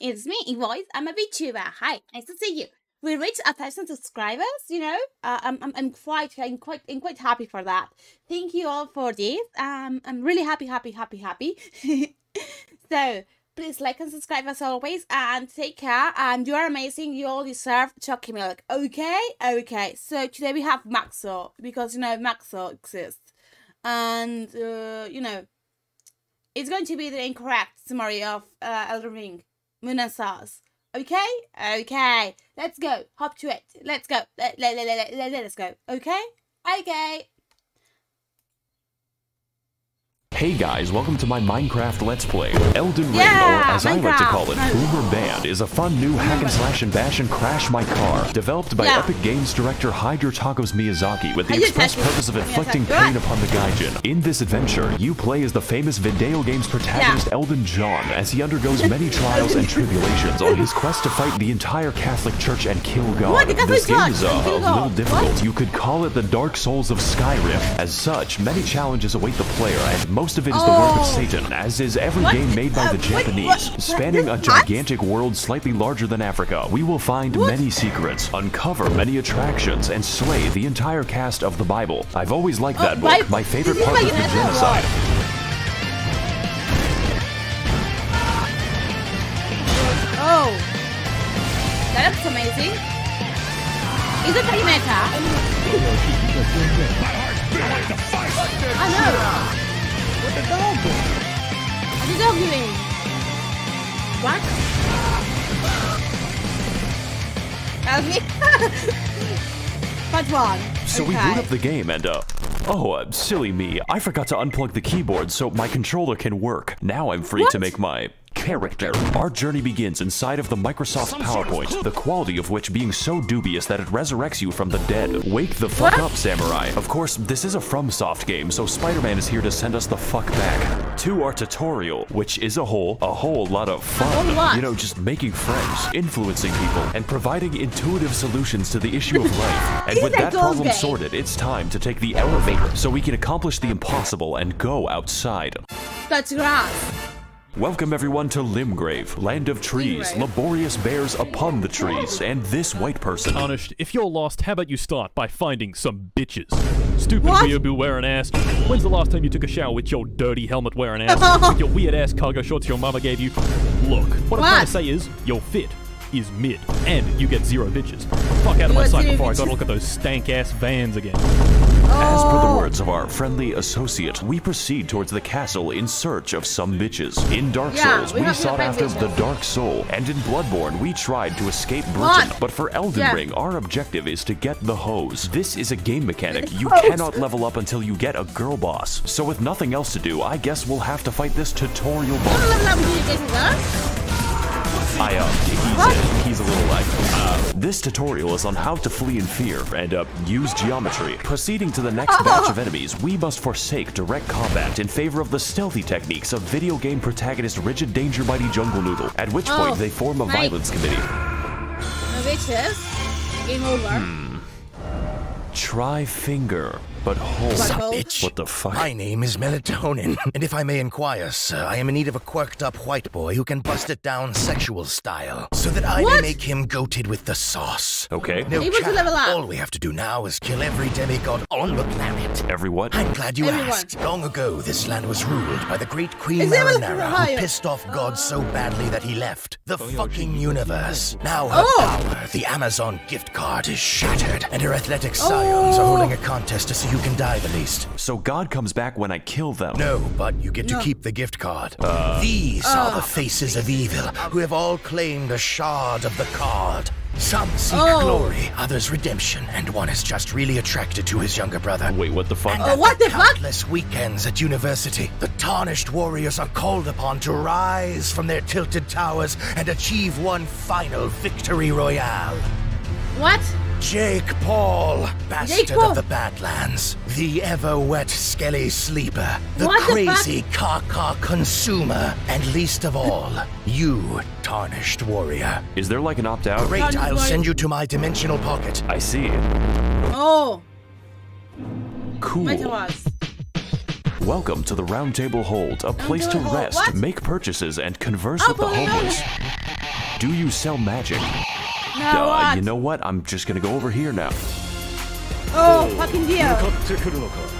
it's me, Evoice. I'm a VTuber. Hi, nice to see you. We reached a thousand subscribers. You know, uh, I'm, I'm I'm quite I'm quite I'm quite happy for that. Thank you all for this. Um, I'm really happy, happy, happy, happy. so please like and subscribe as always, and take care. And you are amazing. You all deserve chocolate milk. Okay, okay. So today we have Maxor because you know Maxor exists, and uh, you know it's going to be the incorrect summary of uh, Elden Ring, And Okay? Okay. Let's go. Hop to it. Let's go. Let, let, let, let, let, let us go. Okay? Okay. Hey guys, welcome to my Minecraft Let's Play. Elden Ring, Yeah, or as I like to call it, Boomer Band, is a fun new hack and slash and bash and crash my car, developed by Yeah. Epic Games director Hidetaka Miyazaki with the express purpose of inflicting pain upon the Gaijin. In this adventure, you play as the famous Video Games protagonist Elden John as he undergoes many trials and tribulations on his quest to fight the entire Catholic Church and kill God. What? This game is kill a little difficult. What? You could call it the Dark Souls of Skyrim. As such, many challenges await the player, and most of it is the work of Oh. Satan, as is every What? game made by Uh, the Japanese. what? Spanning a What? gigantic world slightly larger than Africa, we will find What? many secrets, uncover many attractions, and slay the entire cast of the Bible. I've always liked Oh, that book. Bible- My favorite part was the genocide. Oh. That looks amazing. Is it Karimeta? I know. What the dog doing? What is dog doing? What? Was me. Part one. So we boot up the game and, uh, oh, uh, silly me. I forgot to unplug the keyboard so my controller can work. Now I'm free to make my character. Our journey begins inside of the Microsoft PowerPoint, the quality of which being so dubious that it resurrects you from the dead. Wake the fuck What? up, Samurai. Of course, this is a FromSoft game, so Spider-Man is here to send us the fuck back. To our tutorial, which is a whole, a whole lot of fun. lot. You know, just making friends, influencing people, and providing intuitive solutions to the issue of life. And with that problem sorted, it's time to take the elevator so we can accomplish the impossible and go outside. Touch grass. Welcome everyone to Limgrave, land of trees, Limgrave. laborious bears upon the trees, and this white person. Tarnished, if you're lost, how about you start by finding some bitches? Stupid What? weeaboo wearing ass. When's the last time you took a shower with your dirty helmet wearing ass? with your weird ass cargo shorts your mama gave you? Look, what, I'm trying to say is, you're fit is mid, and you get zero bitches. Fuck out of my got sight zero before I bitches. gotta look at those stank ass vans again. As per the Oh. words of our friendly associate, we proceed towards the castle in search of some bitches. In Dark Yeah, Souls, we we, sought after bitches. the Dark Soul, and in Bloodborne, we tried to escape Britain. What? But for Elden Yeah. Ring, our objective is to get the hose. This is a game mechanic. You Hose. cannot level up until you get a girl boss. So with nothing else to do, I guess we'll have to fight this tutorial What boss. I, uh, he's, he's a little like, uh, this tutorial is on how to flee in fear and, uh, use geometry. Proceeding to the next batch of enemies, we must forsake direct combat in favor of the stealthy techniques of video game protagonist Rigid Danger Mighty Jungle Noodle, at which Oh, point they form a violence committee. No bitches. Game over. Try finger, but hold. up. Bitch. What the fuck? My name is Melatonin, and if I may inquire, sir, I am in need of a quirked up white boy who can bust it down sexual style, so that I What? may make him goated with the sauce. Okay. No Able to chat. level up. All we have to do now is kill every demigod on the planet. Every what? I'm glad you Everyone. asked. Long ago, this land was ruled by the great Queen Is there Marinara, who pissed off God so badly that he left the oh, fucking universe. Now her Oh. power, the Amazon gift card, is shattered, and her athletic scions are Oh. holding a contest to see who can die the least. So God comes back when I kill them. No, but you get to keep the gift card. Uh. These are the ah. faces of evil who have all claimed a shard of the card. Some seek Oh. glory, others redemption, and one is just really attracted to his younger brother. Wait, what the fuck? And Oh, at what the fuck? countless weekends at university, the tarnished warriors are called upon to rise from their tilted towers and achieve one final victory royale. What? Jake Paul, bastard Paul. of the Badlands, the ever wet skelly sleeper, the What the fuck? crazy caca consumer, and least of all, you, tarnished warrior. Is there like an opt out? Great, Tarnished I'll warrior. send you to my dimensional pocket. I see. Oh. Cool. Welcome to the Roundtable Hold, a place to rest, what? make purchases, and converse Oh, with the homeless. Do you sell magic? Now uh, what? You know what? I'm just gonna go over here now. Oh, fucking deal.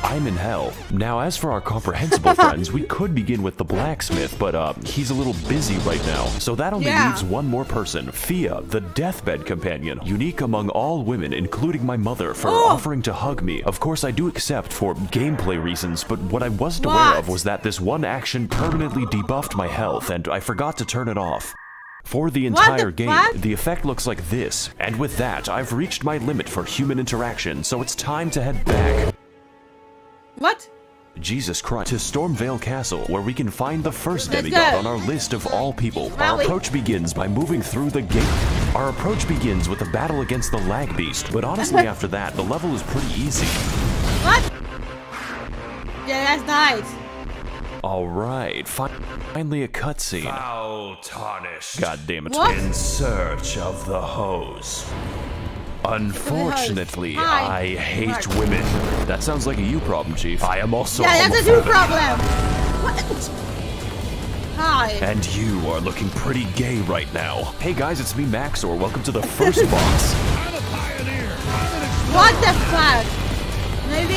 I'm in hell. Now, as for our comprehensible friends, we could begin with the blacksmith, but uh, he's a little busy right now. So that only yeah. leaves one more person, Fia, the deathbed companion, unique among all women, including my mother, for oh. offering to hug me. Of course, I do accept for gameplay reasons, but what I wasn't what? aware of was that this one action permanently debuffed my health, and I forgot to turn it off. For the What the entire game, fuck? the effect looks like this, and with that, I've reached my limit for human interaction, so it's time to head back. What? Jesus Christ, to Stormveil Castle, where we can find the first demigod go. on our list of all people. Our approach begins by moving through the gate. Our approach begins with a battle against the lag beast, but honestly, after that, the level is pretty easy. What? Yeah, that's nice. All right, fi- finally a cutscene. Foul tarnished. God damn it! What? In search of the hose. Unfortunately, Hi. I hate Mark. women. That sounds like a you problem, Chief. I am also Yeah, that's a you problem. What? Hi. And you are looking pretty gay right now. Hey guys, it's me, Maxor. Welcome to the first boss. i'm a pioneer What the fuck? Maybe?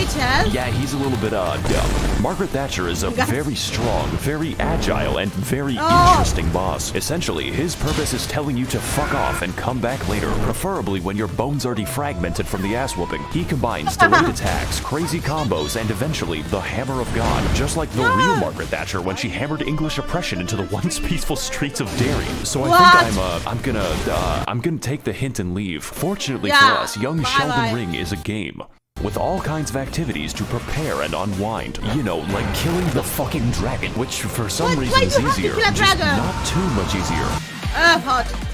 Yeah, he's a little bit uh dumb. Margaret Thatcher is a very strong, very agile, and very Oh. interesting boss. Essentially, his purpose is telling you to fuck off and come back later, preferably when your bones are defragmented from the ass whooping. He combines delayed attacks, crazy combos, and eventually the Hammer of God, just like the real Margaret Thatcher when she hammered English oppression into the once peaceful streets of Derry. So I What? think I'm uh I'm gonna uh I'm gonna take the hint and leave. Fortunately for us, young Bye-bye. Sheldon Ring is a game. With all kinds of activities to prepare and unwind. You know, like killing the fucking dragon, which for some reason Why is do you have to easier. kill a Just dragon? not too much easier. Oh, hot.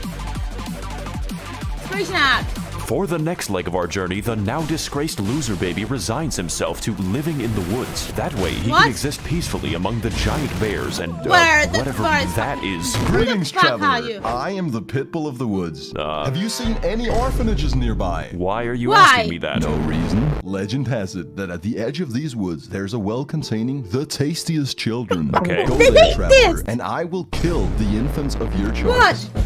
Out. For the next leg of our journey, the now disgraced loser baby resigns himself to living in the woods. That way, he What? can exist peacefully among the giant bears and uh, Where whatever forest- that is. Greetings, traveler. I am the Pitbull of the Woods. Uh. Have you seen any orphanages nearby? Why are you Why? asking me that? No reason. Legend has it that at the edge of these woods, there's a well containing the tastiest children. Okay. Go there, traveler, and I will kill the infants of your choice. What?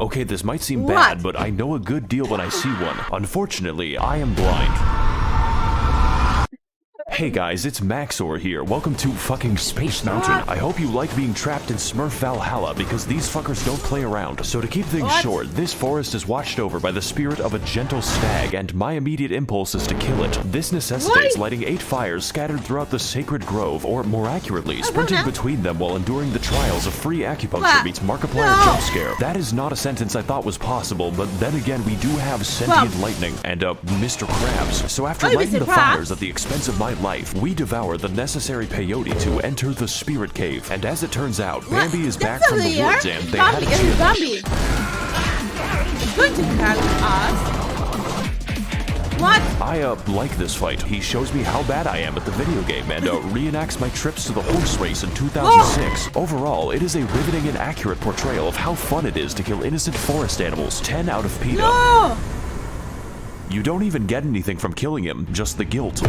Okay, this might seem What? bad, but I know a good deal when I see one. Unfortunately, I am blind. Hey guys, it's Maxor here. Welcome to fucking Space Mountain. I hope you like being trapped in Smurf Valhalla because these fuckers don't play around. So to keep things What? short, this forest is watched over by the spirit of a gentle stag, and my immediate impulse is to kill it. This necessitates What? lighting eight fires scattered throughout the sacred grove, or more accurately, sprinting between them while enduring the trials of free acupuncture What? meets Markiplier No. jump scare. That is not a sentence I thought was possible, but then again, we do have sentient lightning and uh, Mr. Krabs. So after Oh, lighting Mr. the Krabs. fires at the expense of my life, we devour the necessary peyote to enter the spirit cave. And as it turns out, Bambi is back from the woods and they had Bambi, a chance. Bambi. It's going to catch us. What? I uh, like this fight. He shows me how bad I am at the video game and uh, reenacts my trips to the horse race in 2006. Overall, it is a riveting and accurate portrayal of how fun it is to kill innocent forest animals. 10 out of PETA. No! You don't even get anything from killing him, just the guilt.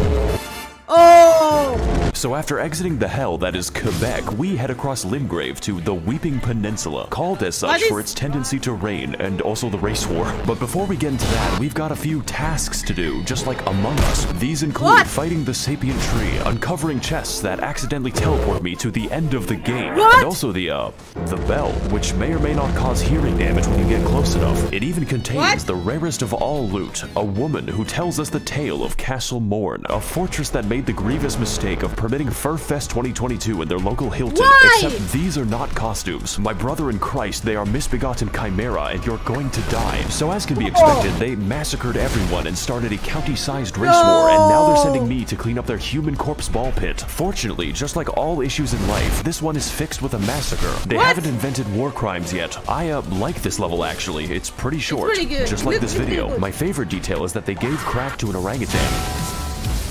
So after exiting the hell that is Quebec, we head across Limgrave to the Weeping Peninsula, called as such for its tendency to rain and also the race war. But before we get into that, we've got a few tasks to do, just like Among Us. These include What? fighting the sapient tree, uncovering chests that accidentally teleport me to the end of the game, What? and also the uh the bell, which may or may not cause hearing damage when you get close enough. It even contains What? the rarest of all loot, a woman who tells us the tale of Castle Morne, a fortress that made the grievous mistake of permitting Furfest 2022 in their local Hilton. Why? Except these are not costumes. My brother in Christ, they are misbegotten chimera, and you're going to die. So as can be expected, they massacred everyone and started a county-sized race war, and now they're sending me to clean up their human corpse ball pit. Fortunately, just like all issues in life, this one is fixed with a massacre. They What? haven't invented war crimes yet. I uh, like this level actually. It's pretty short. pretty good. Just like this video. My favorite detail is that they gave crack to an orangutan.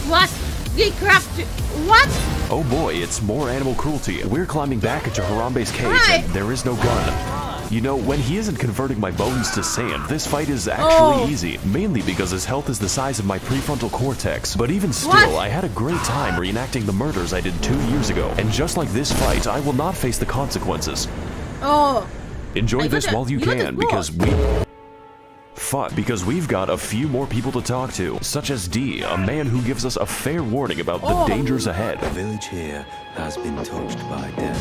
What? Craft. What? Oh boy, it's more animal cruelty. We're climbing back into Harambe's cage, Hi. and there is no gun. You know, when he isn't converting my bones to sand, this fight is actually Oh. easy, mainly because his health is the size of my prefrontal cortex. But even still, What? I had a great time reenacting the murders I did two years ago. And just like this fight, I will not face the consequences. Oh. Enjoy I this while you, you can, because we... Fuck, because we've got a few more people to talk to, such as D, a man who gives us a fair warning about the Oh. dangers ahead. The village here has been touched by death.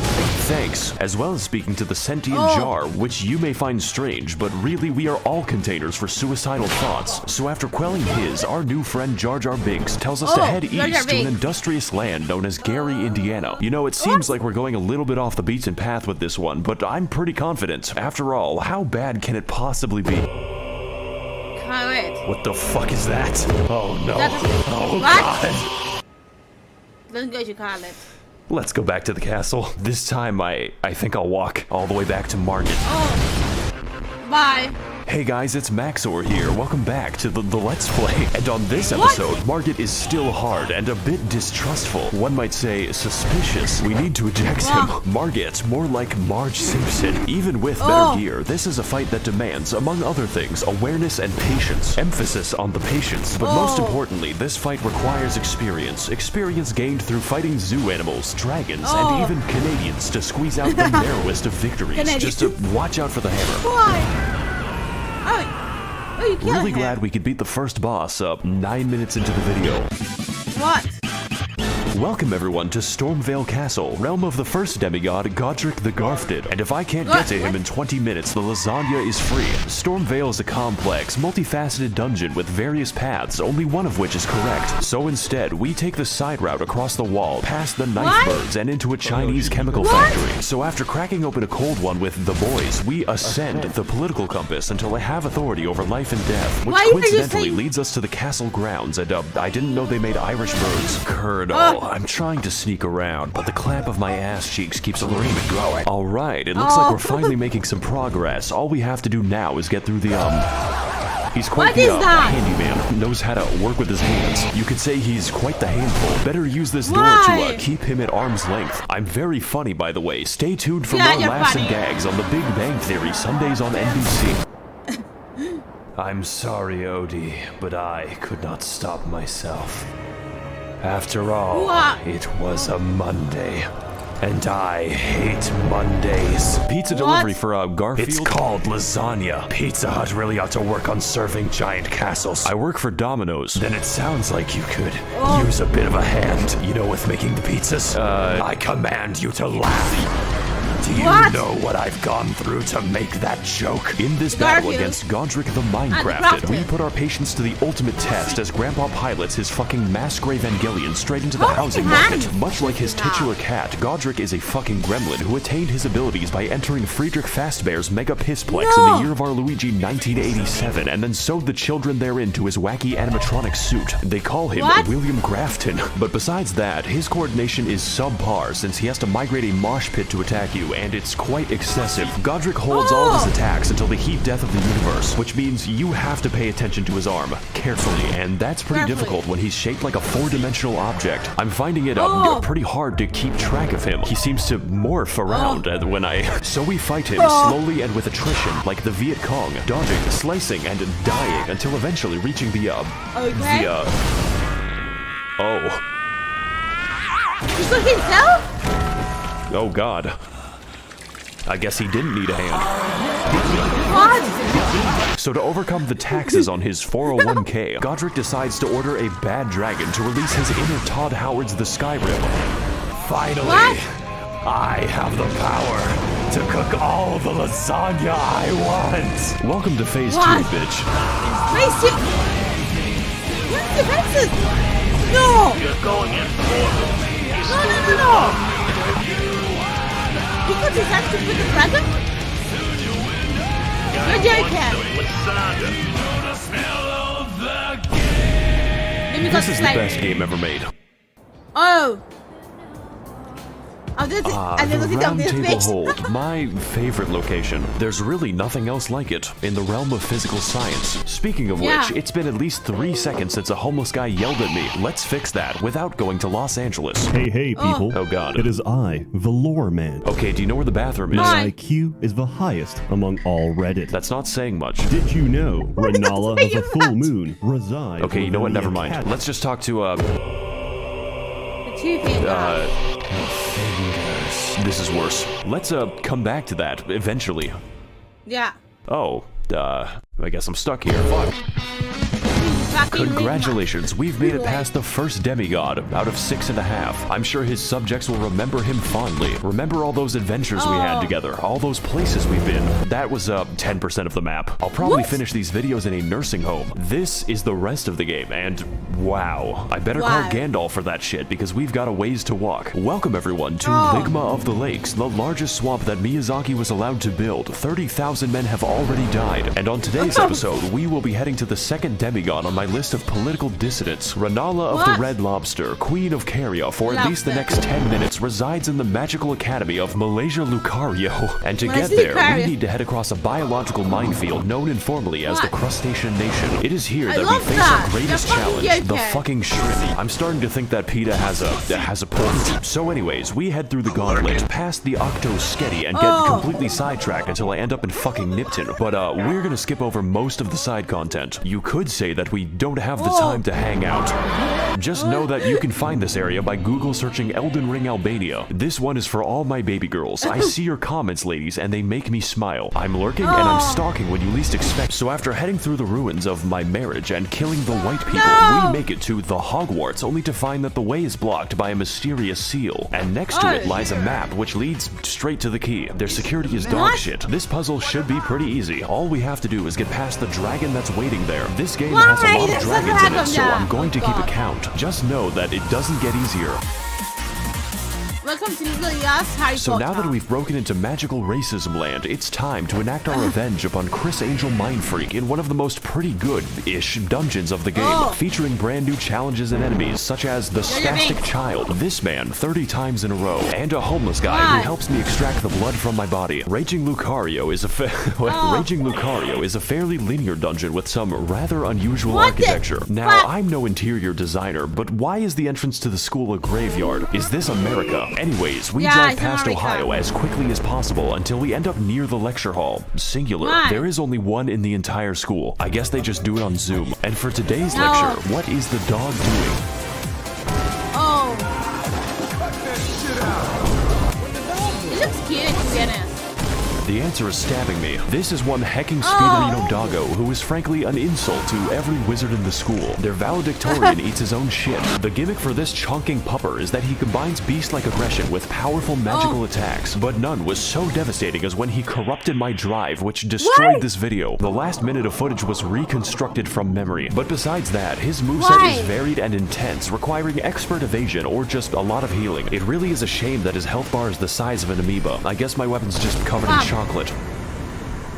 Thanks, as well as speaking to the sentient Oh. jar, which you may find strange, but really we are all containers for suicidal thoughts. So after quelling his, our new friend Jar Jar Binks tells us to Oh, head Jar Jar east to an industrious land known as Gary, Indiana. You know, it seems like we're going a little bit off the beaten path with this one, but I'm pretty confident. After all, how bad can it possibly be? Can't wait. What the fuck is that? Oh no. That Oh What? god. Let's go to Carlet. Let's go back to the castle. This time I I think I'll walk all the way back to Margit. Oh. Bye. Hey guys, it's Maxor here. Welcome back to the, the Let's Play. And on this episode, Margit is still hard and a bit distrustful. One might say suspicious. We need to eject Wow. him. Margit, more like Marge Simpson. Even with better Oh. gear, this is a fight that demands, among other things, awareness and patience. Emphasis on the patience. But oh. most Oh. importantly, this fight requires experience. Experience gained through fighting zoo animals, dragons, Oh. and even Canadians to squeeze out the narrowest of victories. Just to watch out for the hammer. Why? Oh. You killed Really him. glad we could beat the first boss up nine minutes into the video. What? Welcome everyone to Stormveil Castle, realm of the first demigod, Godrick the Garfted. And if I can't get to him in 20 minutes, the lasagna is free. Stormveil is a complex, multifaceted dungeon with various paths, only one of which is correct. So instead, we take the side route across the wall, past the knife What? birds, and into a Chinese chemical factory. So after cracking open a cold one with the boys, we ascend the political compass until I have authority over life and death, which coincidentally leads us to the castle grounds, and uh, I didn't know they made Irish birds. Colonel, I'm trying to sneak around, but the clamp of my ass cheeks keeps alerting me growing. All right, it looks Oh. like we're finally making some progress. All we have to do now is get through the um. He's quite What the is uh, that? handyman. Knows how to work with his hands. You could say he's quite the handful. Better use this door to uh, keep him at arm's length. I'm very funny, by the way. Stay tuned for Yeah, more you're laughs and gags on The Big Bang Theory Sundays on NBC. I'm sorry, Odie, but I could not stop myself. After all, What? it was a Monday. And I hate Mondays. Pizza What? delivery for uh, Garfield. It's called lasagna. Pizza Hut really ought to work on serving giant castles. I work for Domino's. then it sounds like you could Oh. use a bit of a hand, you know, with making the pizzas. Uh, I command you to laugh. Do you What? know what I've gone through to make that joke? In this battle against Godrick the Minecrafted, we put our patience to the ultimate test as Grandpa pilots his fucking mass grave Evangelion straight into the housing market. Much like his does he have? titular cat, Godrick is a fucking gremlin who attained his abilities by entering Friedrich Fastbear's Mega Pissplex in the year of our Luigi 1987 and then sewed the children therein to his wacky animatronic suit. They call him What? William Grafton. But besides that, his coordination is subpar since he has to migrate a mosh pit to attack you, and it's quite excessive. Godrick holds all of his Oh. attacks until the heat death of the universe, which means you have to pay attention to his arm carefully, and that's pretty Carefully. difficult when he's shaped like a four-dimensional object. I'm finding it Oh. pretty hard to keep track of him. He seems to morph around uh, when I... So we fight him Oh. slowly and with attrition, like the Viet Cong, dodging, slicing, and dying until eventually reaching the, uh... Okay. The, uh... Oh. You saw himself? Oh god. I guess he didn't need a hand. What? So to overcome the taxes on his 401k, Godrick decides to order a bad dragon to release his inner Todd Howard's The Skyrim. Finally, What? I have the power to cook all the lasagna I want. Welcome to phase What? 2, bitch. Face you. What's the faces? No. You're going in for No, no, no, no. He got his hands to put the? You're joking. Let me go This is the best game ever made. Oh. Oh, Ah, and the then Round Table. Hold, my favorite location. There's really nothing else like it in the realm of physical science. Speaking of Yeah. which, it's been at least three seconds since a homeless guy yelled at me. Let's fix that without going to Los Angeles. Hey, hey, people. Oh, God. It is I, the Lore Man. Okay, do you know where the bathroom is? My IQ is the highest among all Reddit. That's not saying much. Did you know Renala of the Full much. Moon resides Okay, you know what? Never mind. Let's just talk to, uh, The two fingers. uh, this is worse. Let's, uh, come back to that eventually. yeah. Oh, uh, I guess I'm stuck here. Fuck. Congratulations, we've made it past the first demigod out of six and a half. I'm sure his subjects will remember him fondly. Remember all those adventures we had Oh. together, all those places we've been. That was uh 10% of the map. I'll probably What? finish these videos in a nursing home. This is the rest of the game, and wow. I better Wow. call Gandalf for that shit because we've got a ways to walk. Welcome everyone to Oh. Ligma of the Lakes, the largest swamp that Miyazaki was allowed to build. 30,000 men have already died, and on today's episode, we will be heading to the second demigod on my list of political dissidents. Renala of What? the Red Lobster, Queen of Caria, for at least the next 10 minutes, resides in the magical academy of Malaysia Lucario. And to get there, we need to head across a biological minefield known informally as the Crustacean Nation. It is here I that we face that. our greatest The fucking challenge, the fucking shrimp. I'm starting to think that PETA has a has a point. So anyways, we head through the gauntlet, past the Octo Sketty, and get Oh. completely sidetracked until I end up in fucking Nipton. But uh, we're gonna skip over most of the side content. You could say that we don't have the time to hang out. Just know that you can find this area by Google searching Elden Ring Albania. This one is for all my baby girls. I see your comments, ladies, and they make me smile. I'm lurking and I'm Oh. stalking when you least expect. So after heading through the ruins of my marriage and killing the white people, No. we make it to the Hogwarts, only to find that the way is blocked by a mysterious seal. And next to it lies a map which leads straight to the key. Their security is dog shit. This puzzle should be pretty easy. All we have to do is get past the dragon that's waiting there. This game has a lot of dragons in it, so. I'm going to keep a count. Just know that it doesn't get easier. Welcome to the Yes Harry So now that we've broken into magical racism land, it's time to enact our revenge upon Criss Angel Mindfreak in one of the most pretty good-ish dungeons of the game, Oh. featuring brand new challenges and enemies such as the Spastic. Child, this man 30 times in a row, and a homeless guy Why? who helps me extract the blood from my body. Raging Lucario is a fa- Oh. Raging Lucario is a fairly linear dungeon with some rather unusual What architecture. Now? I'm no interior designer, but why is the entrance to the school a graveyard? Is this America? Anyways, we Yeah, drive past Ohio as quickly as possible until we end up near the lecture hall. Singular. Why? There is only one in the entire school. I guess they just do it on Zoom. And for today's No. lecture, what is the dog doing? The answer is stabbing me. This is one hecking Oh. Speederino doggo who is frankly an insult to every wizard in the school. Their valedictorian eats his own shit. The gimmick for this chonking pupper is that he combines beast-like aggression with powerful magical Oh. attacks, but none was so devastating as when he corrupted my drive, which destroyed What? this video. The last minute of footage was reconstructed from memory, but besides that, his moveset Why? is varied and intense, requiring expert evasion or just a lot of healing. It really is a shame that his health bar is the size of an amoeba. I guess my weapon's just covered in Fuck. Chocolate.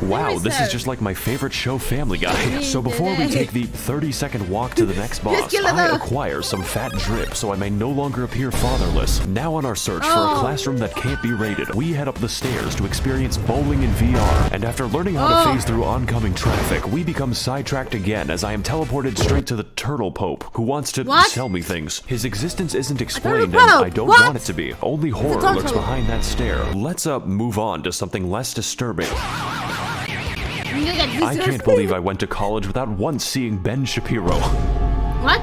Wow, is this is just like my favorite show, Family Guy. So before we take the 30 second walk to the next boss, I acquire some fat drip so I may no longer appear fatherless. Now on our search for a Oh. classroom that can't be raided, we head up the stairs to experience bowling in VR. And after learning how to Oh. phase through oncoming traffic, we become sidetracked again as I am teleported straight to the Turtle Pope, who wants to What? sell me things. His existence isn't explained, and I don't What? want it to be. Only horror lurks behind that stare. Let's uh, move on to something less disturbing. I'm gonna get I this can't believe I went to college without once seeing Ben Shapiro. What?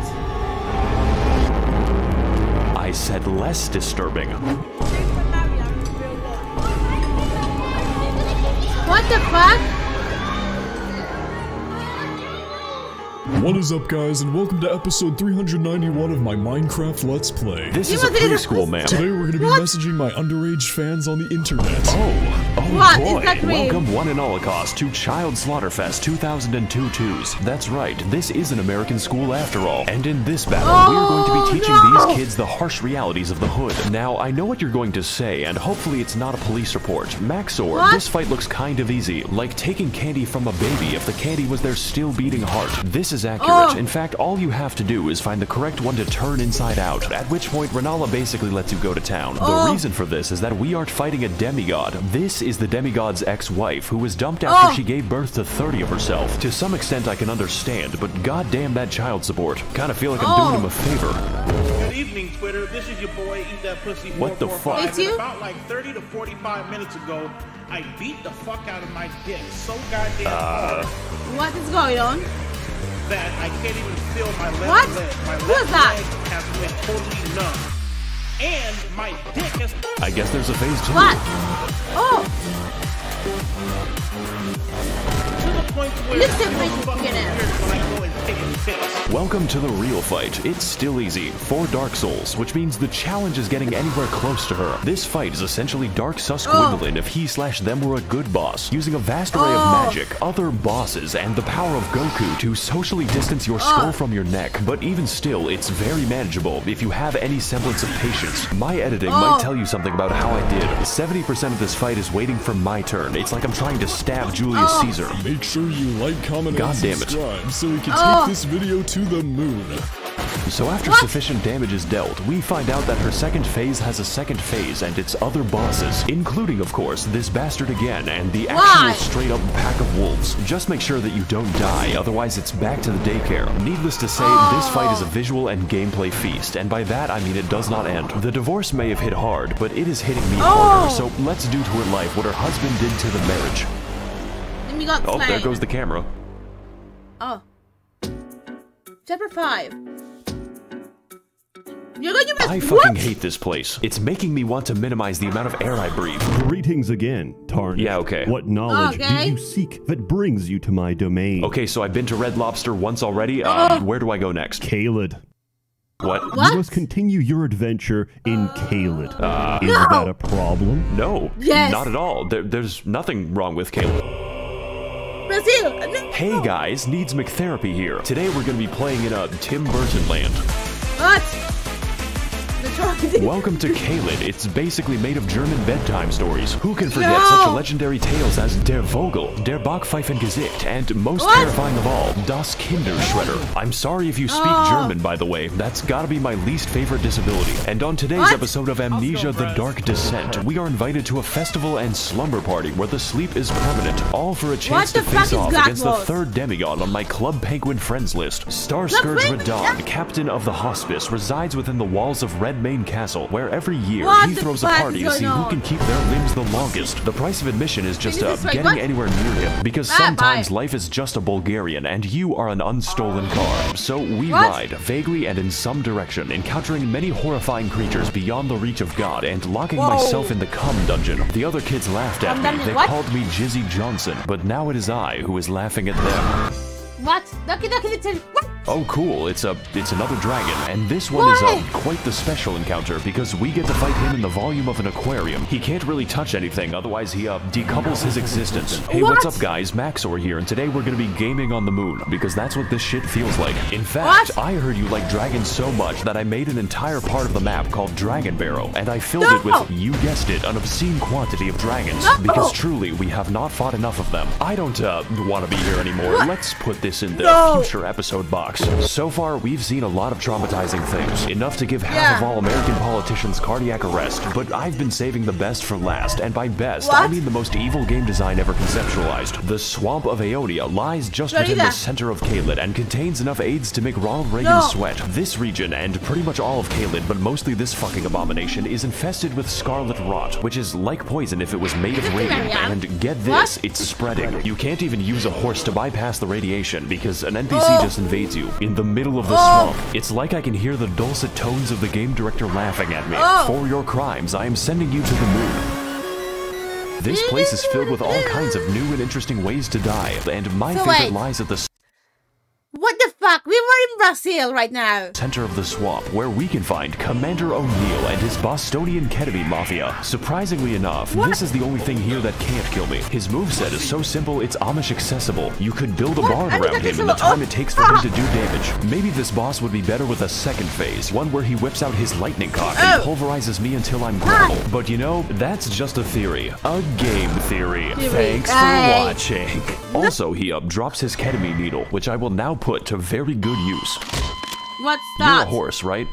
I said less disturbing. What the fuck? What is up, guys, and welcome to episode 391 of my Minecraft Let's Play. This You is a must be the- preschool, ma'am. Today we're going to be What? messaging my underage fans on the internet. Oh, What? boy! Is that real? Welcome one and all cost to Child Slaughterfest 2002 twos. That's right, this is an American school after all. And in this battle, we're going to Oh, be teaching no. these kids the harsh realities of the hood. Now, I know what you're going to say, and hopefully it's not a police report. Maxor, What? this fight looks kind of easy, like taking candy from a baby if the candy was their still beating heart. This is accurate. Oh. In fact, all you have to do is find the correct one to turn inside out, at which point Renala basically lets you go to town. Oh. The reason for this is that we aren't fighting a demigod. This is the demigod's ex-wife, who was dumped after Oh. she gave birth to 30 of herself. To some extent I can understand, but goddamn that child support. Kinda feel like I'm Oh. doing him a favor. Good evening, Twitter. This is your boy, Eat That Pussy. What the fuck? It's you? About like 30 to 45 minutes ago, I beat the fuck out of my dick so goddamn uh. hard What is going on? that I can't even feel my left What? leg. My Who left is that? leg has been totally numb. And my dick has I guess there's a phase two. What? Oh, to the point where Looks I fucking you know. weird when I go and take. Welcome to the real fight. It's still easy. For Dark Souls, which means the challenge is getting anywhere close to her. This fight is essentially Dark Sus oh. Gwyndolin if he slash them were a good boss, using a vast array Oh. of magic, other bosses, and the power of Goku to socially distance your skull oh. from your neck. But even still, it's very manageable if you have any semblance of patience. My editing Oh. might tell you something about how I did. 70% of this fight is waiting for my turn. It's like I'm trying to stab Julius Oh. Caesar. Make sure you like, comment, God and damn it. so we can take Oh. this video to the moon. So after What? sufficient damage is dealt, we find out that her second phase has a second phase and its other bosses, including, of course, this bastard again and the Why? actual straight-up pack of wolves. Just make sure that you don't die, otherwise it's back to the daycare. Needless to say, this fight is a oh. visual and gameplay feast, and by that I mean it does not end. The divorce may have hit hard, but it is hitting me harder, oh. so let's do to her life what her husband did to the marriage. let me go Oh, there goes the camera. Oh. Chapter 5. You're going to miss I fucking what? hate this place. It's making me want to minimize the amount of air I breathe. Greetings again, Tarnished. Yeah, okay. What knowledge Okay. do you seek that brings you to my domain? Okay, so I've been to Red Lobster once already. Um, where do I go next? Caelid. What? What? You must continue your adventure in Caelid. Uh, Is No. that a problem? No, Yes. not at all. There, there's nothing wrong with Caleb. Brazil. No. Hey guys, needs McTherapy here. Today we're gonna be playing in a Tim Burton land. What? Welcome to Caelid. It's basically made of German bedtime stories. Who can forget No. such legendary tales as Der Vogel, Der Backpfeifengesicht, and most What? terrifying of all, Das Kinderschredder. I'm sorry if you speak Oh. German, by the way. That's gotta be my least favorite disability. And on today's What? episode of Amnesia The Dark Descent, we are invited to a festival and slumber party where the sleep is permanent, all for a chance to face off against the third demigod on my Club Penguin friends list. Starscourge Penguin? Radahn, captain of the hospice, resides within the walls of Castle, where every year What he throws a party to see going who can keep their limbs the longest. The price of admission is just Wait, is this right? getting What? anywhere near him, because Ah, sometimes bye. life is just a Bulgarian and you are an unstolen car. So we What? ride, vaguely and in some direction, encountering many horrifying creatures beyond the reach of God and locking Whoa. myself in the cum dungeon. The other kids laughed at me. They what? called me Jizzy Johnson, but now it is I who is laughing at them. What? Doki Literature. What? Oh, cool! It's a it's another dragon, and this one is Why? a quite the special encounter because we get to fight him in the volume of an aquarium. He can't really touch anything, otherwise he uh, decouples his existence. Hey, what's up, guys? Maxor here, and today we're gonna be gaming on the moon because that's what this shit feels like. In fact, What? I heard you like dragons so much that I made an entire part of the map called Dragon Barrow, and I filled it with you guessed it, an obscene quantity of dragons No! because truly we have not fought enough of them. I don't uh, want to be here anymore. Let's put this in the No! future episode box. So far, we've seen a lot of traumatizing things, enough to give half Yeah. of all American politicians cardiac arrest. But I've been saving the best for last, and by best, I mean the most evil game design ever conceptualized. The swamp of Aeonia lies just within the center of Caelid and contains enough aids to make Ronald Reagan No. sweat. This region, and pretty much all of Caelid, but mostly this fucking abomination, is infested with scarlet rot, which is like poison if it was made of radium. And get What? this, it's spreading. You can't even use a horse to bypass the radiation because an NPC Oh. just invades you in the middle of the Oh. swamp. It's like I can hear the dulcet tones of the game director laughing at me. Oh. For your crimes, I am sending you to the moon. This place is filled with all kinds of new and interesting ways to die, and my So favorite wait. lies at the What the fuck? We were in Brazil right now. Center of the swamp, where we can find Commander O'Neill and his Bostonian ketamine mafia. Surprisingly enough, What? this is the only thing here that can't kill me. His moveset is so simple, it's Amish accessible. You could build a What? barn around him in the time it takes for him to do damage. Maybe this boss would be better with a second phase, one where he whips out his lightning cock and Oh. pulverizes me until I'm gravel. But you know, that's just a theory. A game theory. Thanks for watching. Also, he up drops his ketamine needle, which I will now put to very good use. What's You're a horse, right?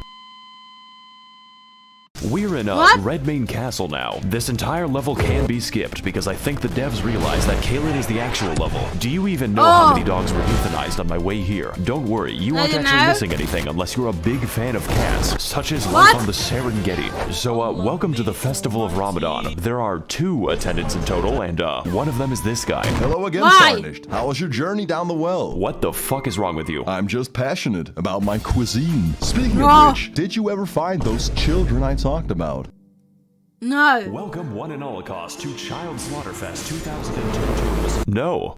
We're in uh, What? Redmane Castle now. This entire level can be skipped because I think the devs realize that Caelid is the actual level. Do you even know how Oh. many dogs were euthanized on my way here? Don't worry, you No, aren't actually know. missing anything unless you're a big fan of cats, such as What? life on the Serengeti. So, uh, welcome to the Festival of Ramadan. There are two attendants in total, and uh, one of them is this guy. Hello again, Why? Tarnished. How was your journey down the well? What the fuck is wrong with you? I'm just passionate about my cuisine. Speaking Oh. of which, did you ever find those children I talked about? No. Welcome one and holocaust to Child Slaughterfest 2022. No.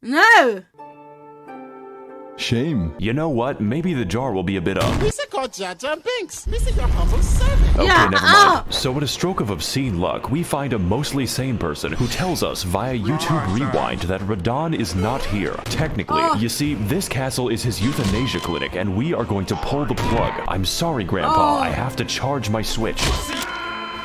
No. Shame. You know what? Maybe the jar will be a bit uh, up. Lisa called Jar Jar Binks. Lisa, your humble servant. Okay, Yeah, never mind. So, with a stroke of obscene luck, we find a mostly sane person who tells us via YouTube Rewind that Radahn is not here. Technically, Oh. you see, this castle is his euthanasia clinic, and we are going to pull the plug. I'm sorry, Grandpa. Oh. I have to charge my switch.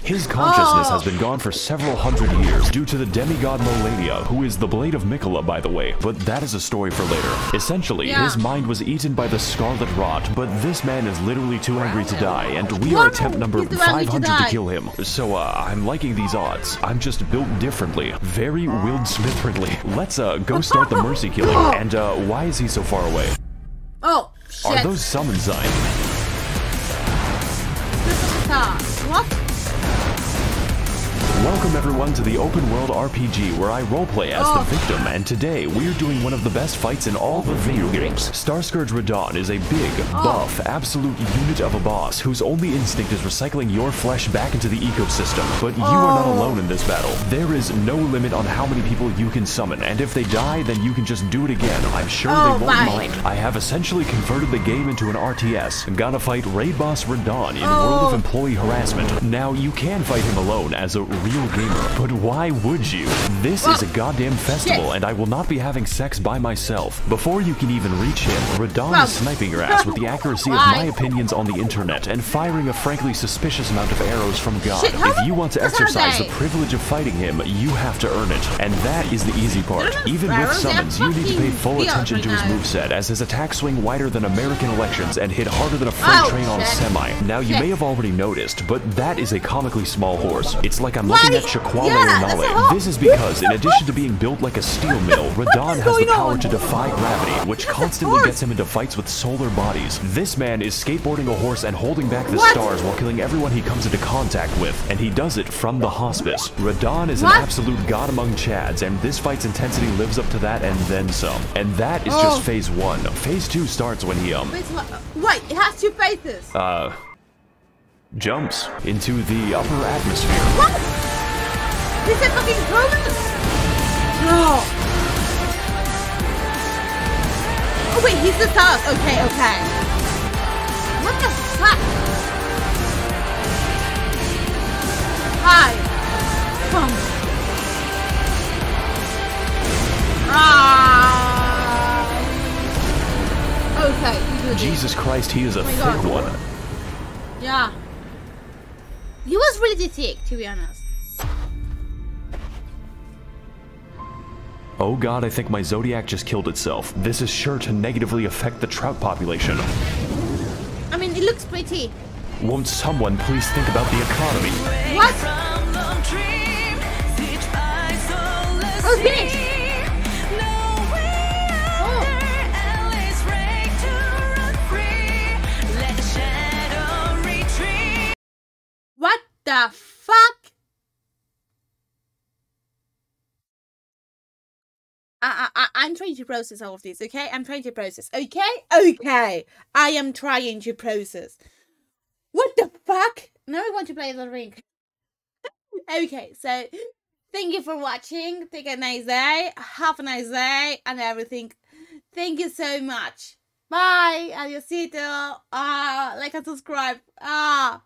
His consciousness Oh. has been gone for several hundred years due to the demigod Malenia, who is the Blade of Miquella, by the way, but that is a story for later. Essentially, Yeah. his mind was eaten by the Scarlet Rot, but this man is literally too angry to die, and we are attempt number He's too angry to 500 to, kill him. So, uh, I'm liking these odds. I'm just built differently. Very Will Smith-friendly. Let's, uh, go start the mercy killing. And, uh, why is he so far away? Oh, Are those summon signs? This is the car. What? Welcome everyone to the open world RPG where I roleplay as Oh. the victim and today we're doing one of the best fights in all the video games. Star Starscourge Radahn is a big, Oh. buff, absolute unit of a boss whose only instinct is recycling your flesh back into the ecosystem. But you are not Oh. alone in this battle. There is no limit on how many people you can summon and if they die then you can just do it again. I'm sure Oh, they won't my. mind. I have essentially converted the game into an RTS. Gonna fight Raid Boss Radahn in World of Oh. Employee Harassment. Now, you can fight him alone as a real gamer, but why would you? This is a goddamn festival, and I will not be having sex by myself. Before you can even reach him, Radahn is sniping your ass with the accuracy of my opinions on the internet and firing a frankly suspicious amount of arrows from God. If you want to exercise the privilege of fighting him, you have to earn it. And that is the easy part. Even with summons, you need to pay full attention to his now. moveset, as his attacks swing wider than American elections and hit harder than a freight Oh, train on a semi. Now, you may have already noticed, but that is a comically small horse. It's like I'm Why? Looking at Shaquale Yeah, that's a O'Malley. horse. This is because, in addition to being built like a steel mill, Radahn has the power on? to defy gravity, which a constantly gets him into fights with solar bodies. This man is skateboarding a horse and holding back the What? stars while killing everyone he comes into contact with, and he does it from the hospice. Radahn is What? an absolute god among Chads, and this fight's intensity lives up to that and then some. And that is Oh. just phase one. Phase two starts when he, um, Wait, it has two faces. uh, jumps into the upper atmosphere. What? He's a fucking bonus. No. Oh wait, he's the top. Okay, okay. What the fuck? Hi. Come. Ah. Okay, you do this. Jesus Christ, he is a my thick God. one. Yeah. He was really thick, to be honest. Oh god, I think my Zodiac just killed itself. This is sure to negatively affect the trout population. I mean, it looks pretty. Won't someone please think about the economy? What? Oh, finished. I, I'm trying to process all of this, okay? I'm trying to process, okay? Okay. I am trying to process. What the fuck? Now I want to play the ring. okay, so thank you for watching. Take a nice day. Have a nice day and everything. Thank you so much. Bye. Adiosito. Ah, like and subscribe. Ah.